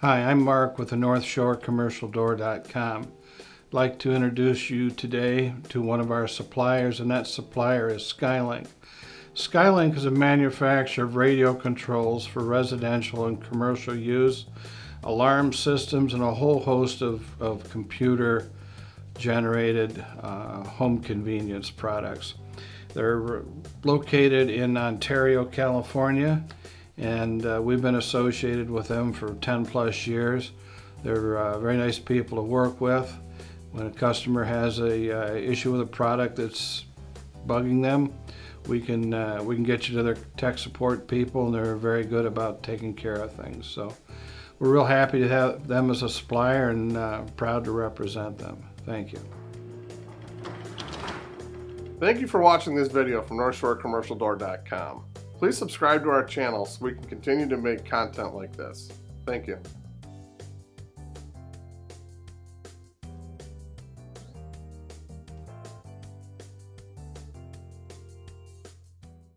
Hi, I'm Mark with the North Shore Commercial. I'd like to introduce you today to one of our suppliers, and that supplier is Skylink. Skylink is a manufacturer of radio controls for residential and commercial use, alarm systems, and a whole host of, of computer generated uh, home convenience products. They're located in Ontario, California, and uh, we've been associated with them for 10 plus years. They're uh, very nice people to work with. When a customer has a uh, issue with a product that's bugging them, we can uh, we can get you to their tech support people, and they're very good about taking care of things. So we're real happy to have them as a supplier and uh, proud to represent them. Thank you. Thank you for watching this video from NorthshoreCommercialDoor.com. Please subscribe to our channel so we can continue to make content like this. Thank you.